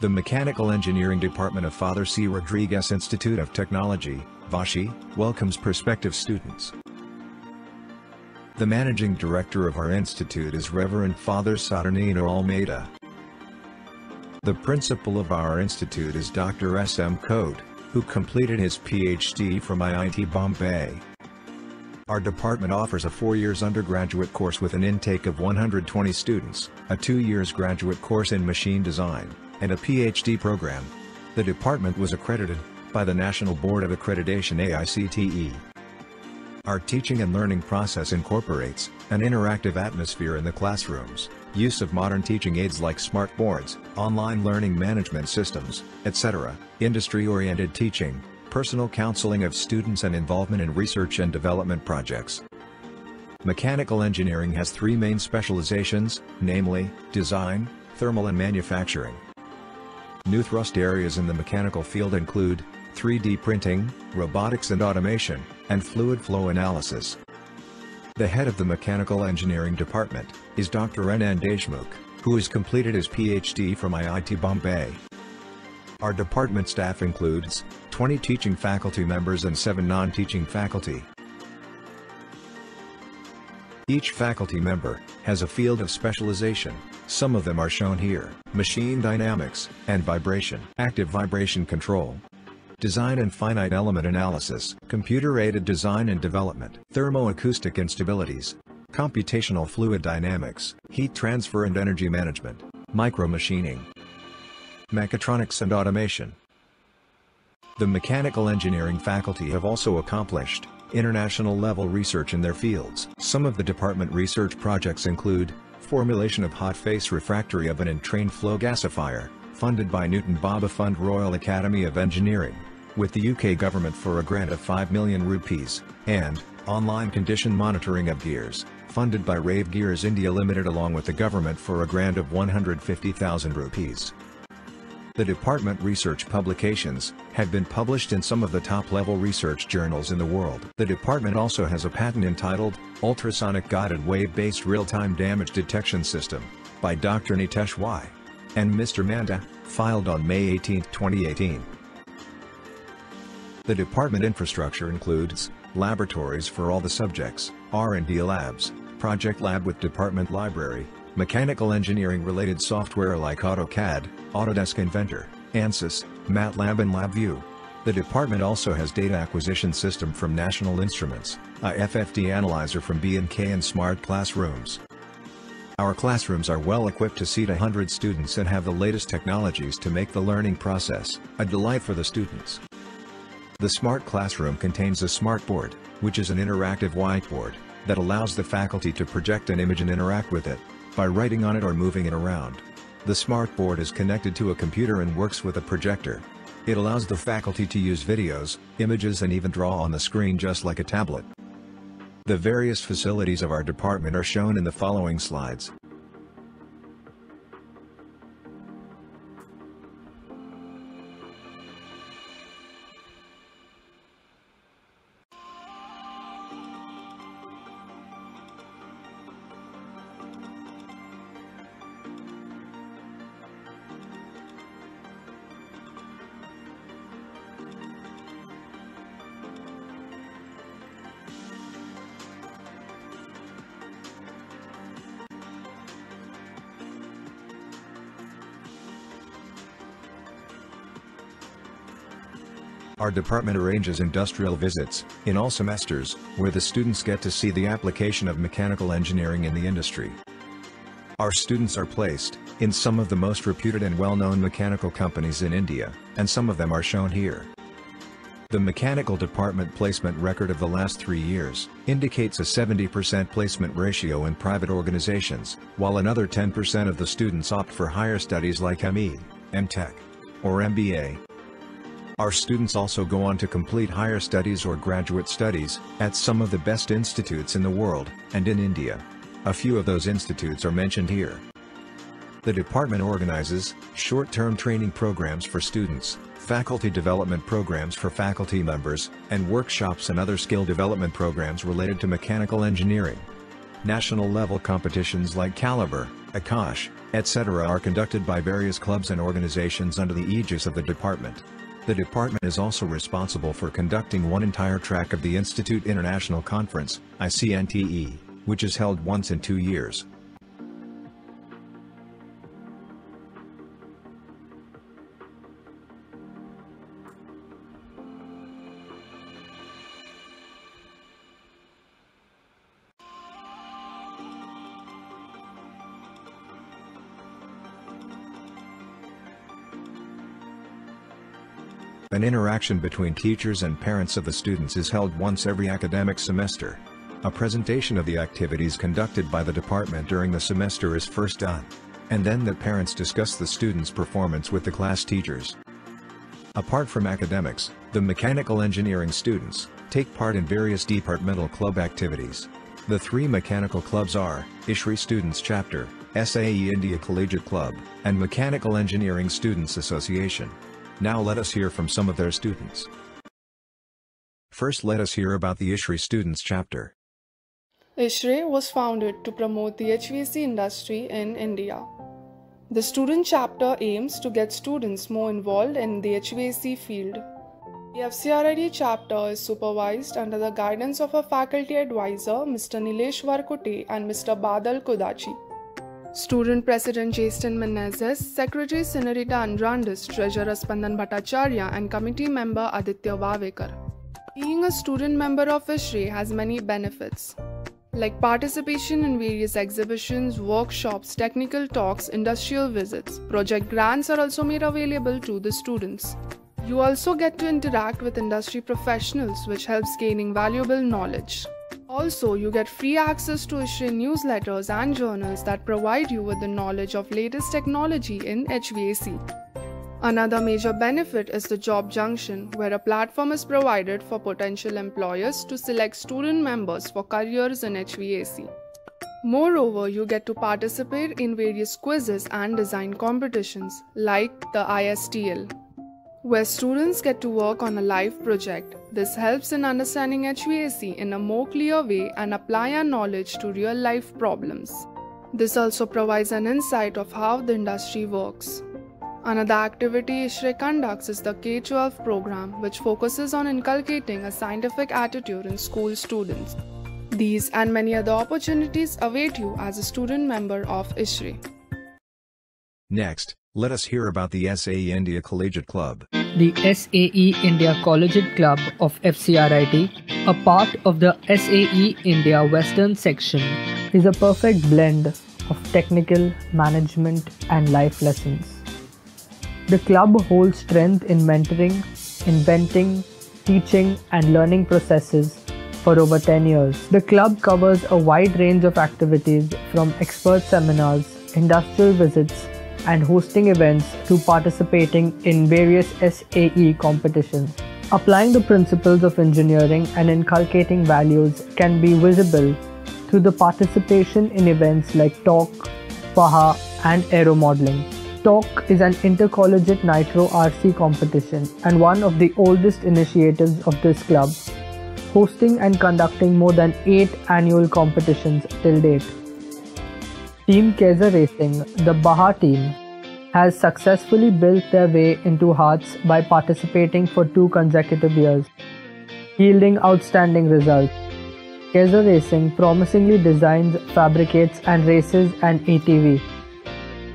The Mechanical Engineering Department of Father C. Rodrigues Institute of Technology, VASHI, welcomes prospective students. The managing director of our institute is Reverend Father Saturnino Almeida. The principal of our institute is Dr. S. M. Khot, who completed his PhD from IIT Bombay. Our department offers a four years undergraduate course with an intake of 120 students, a two years graduate course in machine design, and a PhD program. The department was accredited by the National Board of Accreditation AICTE. Our teaching and learning process incorporates an interactive atmosphere in the classrooms, use of modern teaching aids like smart boards, online learning management systems, etc., industry-oriented teaching, personal counseling of students and involvement in research and development projects. Mechanical engineering has three main specializations, namely, design, thermal and manufacturing. New thrust areas in the mechanical field include, 3D printing, robotics and automation, and fluid flow analysis. The head of the Mechanical Engineering Department is Dr. N. Deshmukh, who has completed his PhD from IIT Bombay. Our department staff includes 20 teaching faculty members and 7 non-teaching faculty. Each faculty member has a field of specialization, some of them are shown here, machine dynamics and vibration, active vibration control, design and finite element analysis, computer-aided design and development, thermoacoustic instabilities, computational fluid dynamics, heat transfer and energy management, micromachining, mechatronics and automation. The mechanical engineering faculty have also accomplished international-level research in their fields. Some of the department research projects include formulation of hot face refractory oven entrained flow gasifier, funded by Newton Bhabha Fund Royal Academy of Engineering, with the UK government for a grant of 5 million rupees, and online condition monitoring of gears, funded by Rave Gears India Limited along with the government for a grant of 150,000 rupees. The department research publications have been published in some of the top-level research journals in the world. The department also has a patent entitled, Ultrasonic Guided Wave-Based Real-Time Damage Detection System, by Dr. Nitesh Y. and Mr. Manda, filed on May 18, 2018. The department infrastructure includes, laboratories for all the subjects, R&D labs, project lab with department library, mechanical engineering related software like AutoCAD, Autodesk Inventor, ANSYS, MATLAB and LabVIEW. The department also has data acquisition system from National Instruments, IFFD analyzer from B&K and smart classrooms. Our classrooms are well equipped to seat 100 students and have the latest technologies to make the learning process a delight for the students. The smart classroom contains a smart board, which is an interactive whiteboard, that allows the faculty to project an image and interact with it by writing on it or moving it around. The smartboard is connected to a computer and works with a projector. It allows the faculty to use videos, images and even draw on the screen just like a tablet. The various facilities of our department are shown in the following slides. Our department arranges industrial visits, in all semesters, where the students get to see the application of mechanical engineering in the industry. Our students are placed, in some of the most reputed and well-known mechanical companies in India, and some of them are shown here. The mechanical department placement record of the last three years indicates a 70% placement ratio in private organizations, while another 10% of the students opt for higher studies like ME, MTech, or MBA. Our students also go on to complete higher studies or graduate studies, at some of the best institutes in the world, and in India. A few of those institutes are mentioned here. The department organizes, short-term training programs for students, faculty development programs for faculty members, and workshops and other skill development programs related to mechanical engineering. National level competitions like Caliber, Akash, etc. are conducted by various clubs and organizations under the aegis of the department. The department is also responsible for conducting one entire track of the Institute International Conference, ICNTE, which is held once in two years. An interaction between teachers and parents of the students is held once every academic semester. A presentation of the activities conducted by the department during the semester is first done. And then the parents discuss the students' performance with the class teachers. Apart from academics, the mechanical engineering students take part in various departmental club activities. The three mechanical clubs are, ISHRAE Students Chapter, SAE India Collegiate Club, and Mechanical Engineering Students Association. Now let us hear from some of their students. First let us hear about the ISHRAE Students Chapter. ISHRAE was founded to promote the HVAC industry in India. The student chapter aims to get students more involved in the HVAC field. The FCRIT chapter is supervised under the guidance of a faculty advisor, Mr. Nilesh Varkote and Mr. Badal Kudachi. Student President Jason Menezes, Secretary Senorita Andrandis, Treasurer Spandan Bhattacharya, and Committee Member Aditya Vavekar. Being a student member of ISHRAE has many benefits, like participation in various exhibitions, workshops, technical talks, industrial visits. Project grants are also made available to the students. You also get to interact with industry professionals, which helps gaining valuable knowledge. Also, you get free access to ISHRAE newsletters and journals that provide you with the knowledge of latest technology in HVAC. Another major benefit is the Job Junction, where a platform is provided for potential employers to select student members for careers in HVAC. Moreover, you get to participate in various quizzes and design competitions like the ISTL, where students get to work on a live project. This helps in understanding HVAC in a more clear way and apply our knowledge to real life problems. This also provides an insight of how the industry works. Another activity ISHRAE conducts is the K 12 program, which focuses on inculcating a scientific attitude in school students. These and many other opportunities await you as a student member of ISHRAE. Next, let us hear about the SAE India Collegiate Club. The SAE India Collegiate Club of FCRIT, a part of the SAE India Western section, is a perfect blend of technical, management, and life lessons. The club holds strength in mentoring, inventing, teaching, and learning processes for over 10 years. The club covers a wide range of activities from expert seminars, industrial visits, and hosting events to participating in various SAE competitions. Applying the principles of engineering and inculcating values can be visible through the participation in events like TALK, BAJA, and Aero Modeling. TALK is an intercollegiate nitro RC competition and one of the oldest initiatives of this club, hosting and conducting more than 8 annual competitions till date. Team Kaiser Racing, the Baja team, has successfully built their way into hearts by participating for two consecutive years, yielding outstanding results. Kaiser Racing promisingly designs, fabricates, and races an ATV.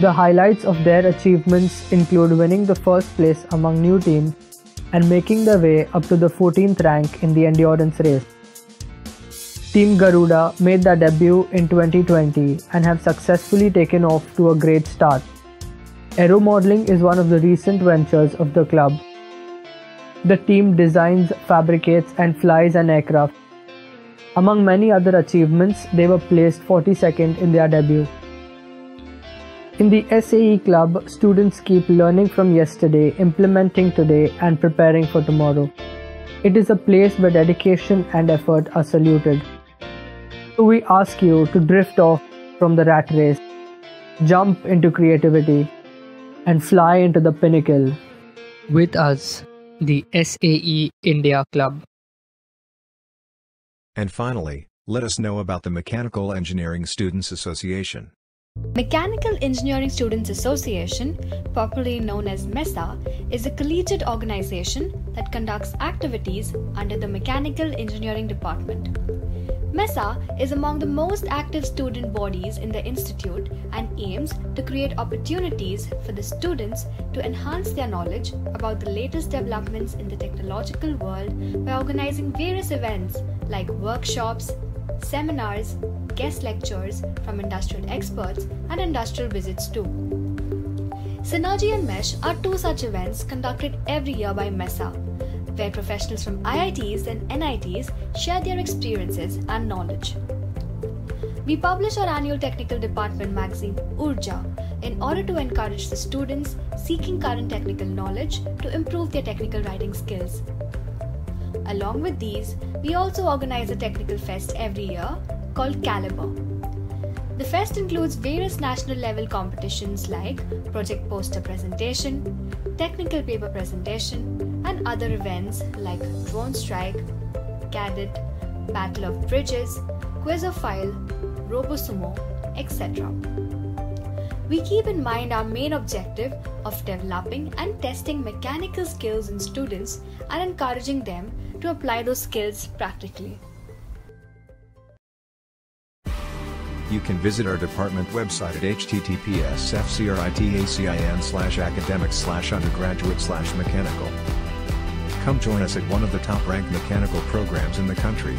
The highlights of their achievements include winning the first place among new teams and making their way up to the 14th rank in the endurance race. Team Garuda made their debut in 2020 and have successfully taken off to a great start. Aero modeling is one of the recent ventures of the club. The team designs, fabricates, and flies an aircraft. Among many other achievements, they were placed 42nd in their debut. In the SAE club, students keep learning from yesterday, implementing today, and preparing for tomorrow. It is a place where dedication and effort are saluted. So we ask you to drift off from the rat race, jump into creativity, and fly into the pinnacle. With us, the SAE India Club. And finally, let us know about the Mechanical Engineering Students Association. Mechanical Engineering Students Association, popularly known as MESA, is a collegiate organization that conducts activities under the Mechanical Engineering Department. MESA is among the most active student bodies in the institute and aims to create opportunities for the students to enhance their knowledge about the latest developments in the technological world by organizing various events like workshops, seminars, guest lectures from industrial experts, and industrial visits too. Synergy and Mesh are two such events conducted every year by MESA, where professionals from IITs and NITs share their experiences and knowledge. We publish our annual technical department magazine Urja in order to encourage the students seeking current technical knowledge to improve their technical writing skills. Along with these, we also organize a technical fest every year called Caliber. The fest includes various national level competitions like project poster presentation, technical paper presentation, and other events like drone strike, cadet, battle of bridges, quiz of file, robosumo, etc. We keep in mind our main objective of developing and testing mechanical skills in students and encouraging them to apply those skills practically. You can visit our department website at https fcritacin slash academics slash undergraduate slash mechanical. Come join us at one of the top ranked mechanical programs in the country.